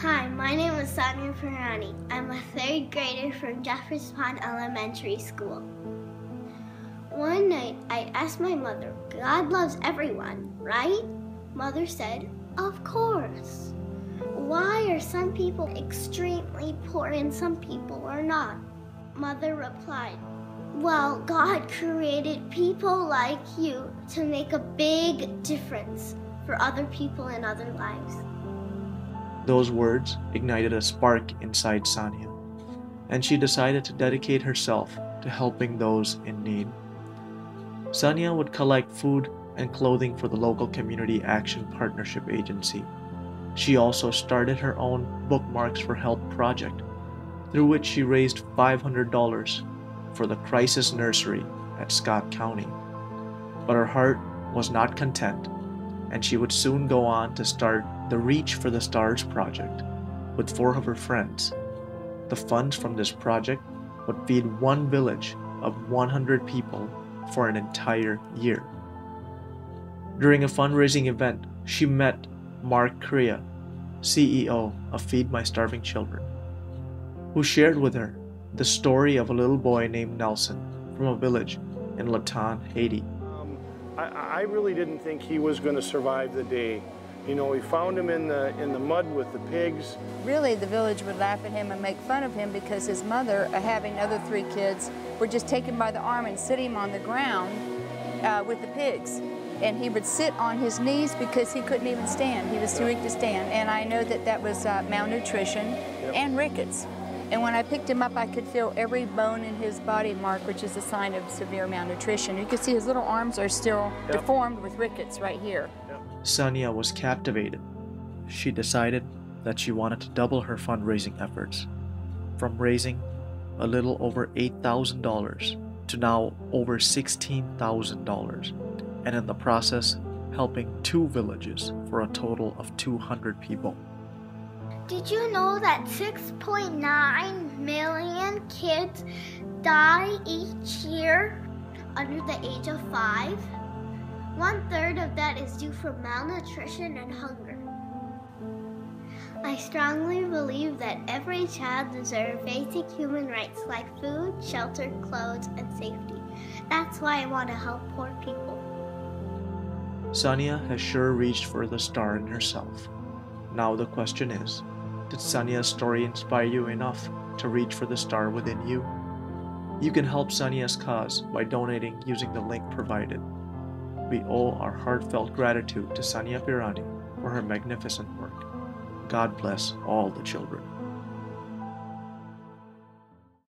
Hi, my name is Sanya Pirani. I'm a third grader from Jeffers Pond Elementary School. One night, I asked my mother, God loves everyone, right? Mother said, Of course. Why are some people extremely poor and some people are not? Mother replied, Well, God created people like you to make a big difference for other people in other lives. Those words ignited a spark inside Sanya, and she decided to dedicate herself to helping those in need. Sanya would collect food and clothing for the local Community Action Partnership Agency she also started her own Bookmarks for Help project, through which she raised $500 for the Crisis Nursery at Scott County. But her heart was not content, and she would soon go on to start the Reach for the Stars project with four of her friends. The funds from this project would feed one village of 100 people for an entire year. During a fundraising event, she met Mark Crea, CEO of Feed My Starving Children, who shared with her the story of a little boy named Nelson from a village in Latan, Haiti. Um, I, I, really didn't think he was going to survive the day. You know, we found him in the in the mud with the pigs. Really, the village would laugh at him and make fun of him because his mother, uh, having other three kids, would just take him by the arm and sit him on the ground uh, with the pigs and he would sit on his knees because he couldn't even stand. He was too weak to stand. And I know that that was uh, malnutrition yep. and rickets. And when I picked him up, I could feel every bone in his body mark, which is a sign of severe malnutrition. You can see his little arms are still yep. deformed with rickets right here. Sanya was captivated. She decided that she wanted to double her fundraising efforts from raising a little over $8,000 to now over $16,000 and in the process helping two villages for a total of 200 people. Did you know that 6.9 million kids die each year under the age of five? One third of that is due from malnutrition and hunger. I strongly believe that every child deserves basic human rights like food, shelter, clothes, and safety. That's why I want to help poor people. Sanya has sure reached for the star in herself. Now the question is, did Sanya's story inspire you enough to reach for the star within you? You can help Sanya's cause by donating using the link provided. We owe our heartfelt gratitude to Sanya Pirani for her magnificent work. God bless all the children.